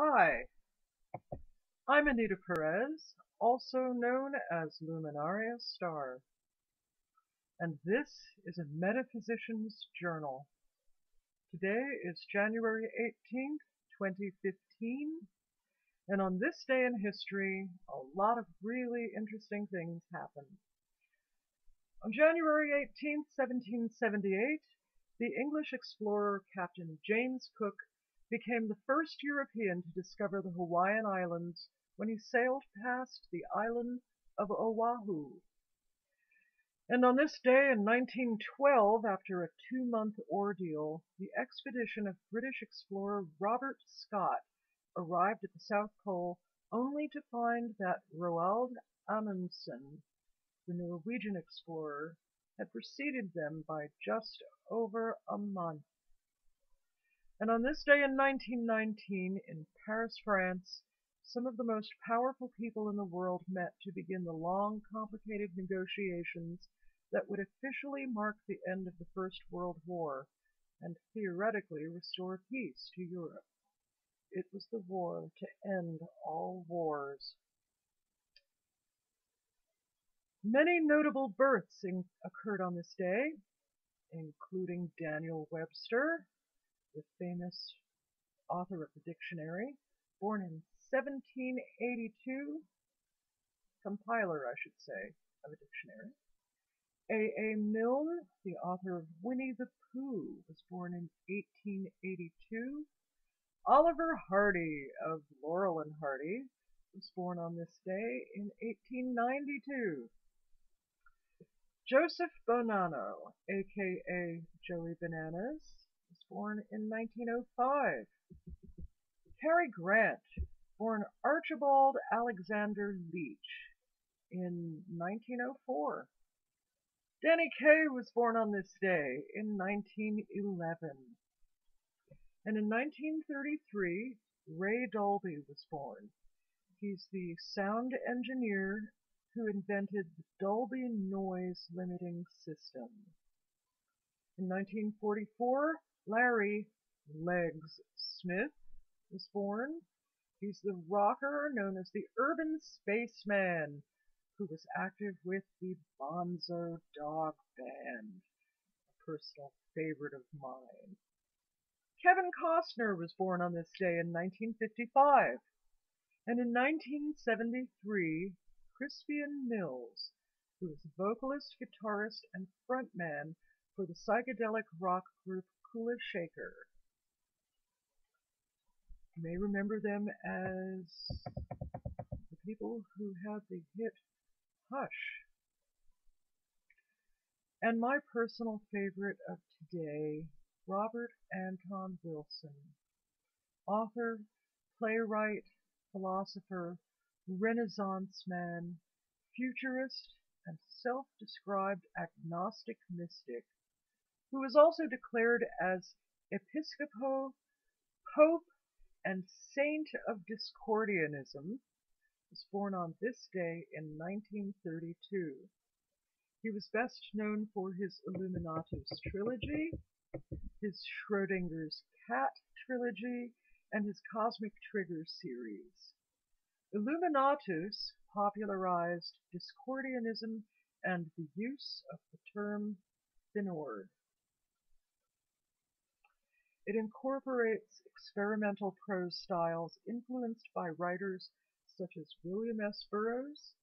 Hi, I'm Anita Perez, also known as Luminaria Star, and this is a Metaphysician's Journal. Today is January 18th, 2015, and on this day in history, a lot of really interesting things happened. On January 18th, 1778, the English explorer Captain James Cook became the first European to discover the Hawaiian Islands when he sailed past the island of Oahu. And on this day in 1912, after a two-month ordeal, the expedition of British explorer Robert Scott arrived at the South Pole only to find that Roald Amundsen, the Norwegian explorer, had preceded them by just over a month. And on this day in 1919, in Paris, France, some of the most powerful people in the world met to begin the long, complicated negotiations that would officially mark the end of the First World War and theoretically restore peace to Europe. It was the war to end all wars. Many notable births occurred on this day, including Daniel Webster, the famous author of the dictionary, born in 1782, compiler, I should say, of a dictionary. A. A. Milne, the author of Winnie the Pooh, was born in 1882. Oliver Hardy of Laurel and Hardy was born on this day in 1892. Joseph Bonanno, aka Joey Bananas, born in 1905. Cary Grant, born Archibald Alexander Leach in 1904. Danny Kaye was born on this day in 1911. And in 1933, Ray Dolby was born. He's the sound engineer who invented the Dolby noise limiting system. In 1944, Larry Legs Smith was born. He's the rocker known as the Urban Spaceman, who was active with the Bonzo Dog Band, a personal favorite of mine. Kevin Costner was born on this day in 1955. And in 1973, Crispian Mills, who was vocalist, guitarist, and frontman for the psychedelic rock group Kula Shaker. You may remember them as the people who had the hit Hush. And my personal favorite of today, Robert Anton Wilson, author, playwright, philosopher, Renaissance man, futurist, and self-described agnostic mystic who was also declared as Episcopo, Pope, and Saint of Discordianism, was born on this day in 1932. He was best known for his Illuminatus trilogy, his Schrodinger's Cat trilogy, and his Cosmic Trigger series. Illuminatus popularized Discordianism and the use of the term Fnord. It incorporates experimental prose styles influenced by writers such as William S. Burroughs,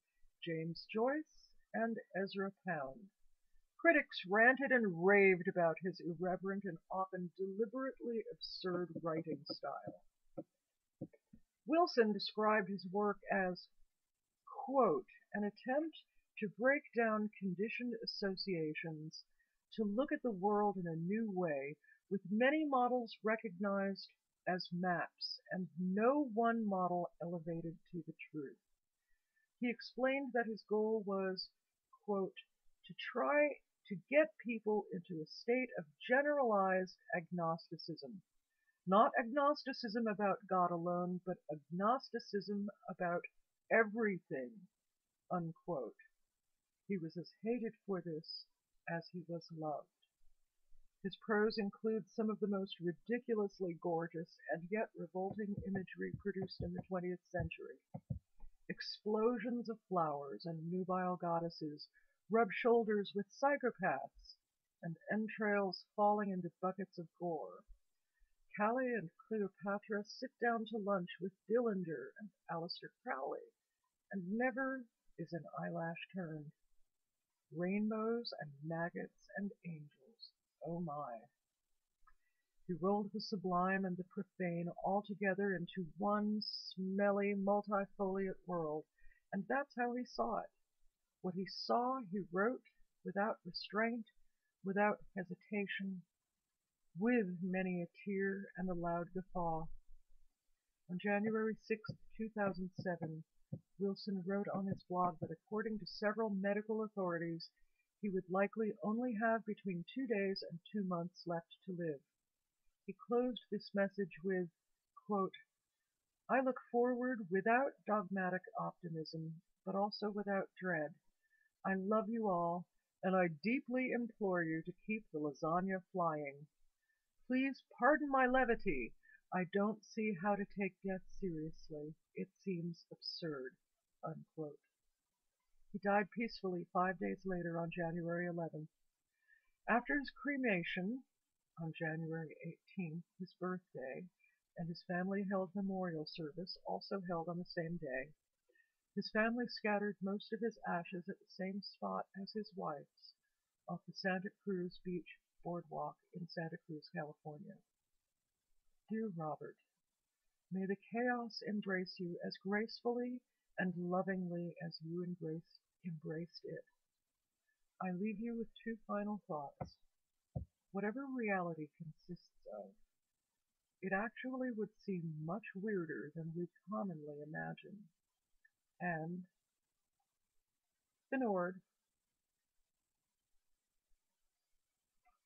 James Joyce, and Ezra Pound. Critics ranted and raved about his irreverent and often deliberately absurd writing style. Wilson described his work as, quote, an attempt to break down conditioned associations, to look at the world in a new way with many models recognized as maps and no one model elevated to the truth. He explained that his goal was, quote, to try to get people into a state of generalized agnosticism. Not agnosticism about God alone, but agnosticism about everything, unquote. He was as hated for this as he was loved. His prose includes some of the most ridiculously gorgeous and yet revolting imagery produced in the twentieth century. Explosions of flowers and nubile goddesses rub shoulders with psychopaths, and entrails falling into buckets of gore. Kali and Cleopatra sit down to lunch with Dillinger and Aleister Crowley, and never is an eyelash turned. Rainbows and maggots and angels, oh my! He rolled the sublime and the profane all together into one smelly, multifoliate world, and that's how he saw it. What he saw he wrote without restraint, without hesitation, with many a tear and a loud guffaw. On January 6, 2007, Wilson wrote on his blog that according to several medical authorities, he would likely only have between two days and two months left to live. He closed this message with, I look forward without dogmatic optimism, but also without dread. I love you all, and I deeply implore you to keep the lasagna flying. Please pardon my levity. I don't see how to take death seriously. It seems absurd. He died peacefully five days later on January 11th. After his cremation, on January 18th, his birthday, and his family held memorial service, also held on the same day. His family scattered most of his ashes at the same spot as his wife's, off the Santa Cruz Beach Boardwalk in Santa Cruz, California. Dear Robert, may the chaos embrace you as gracefully and lovingly as you embraced, embraced it. I leave you with two final thoughts. Whatever reality consists of, it actually would seem much weirder than we commonly imagine. And Fnord.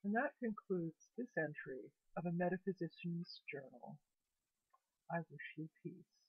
And that concludes this entry of a metaphysician's journal. I wish you peace.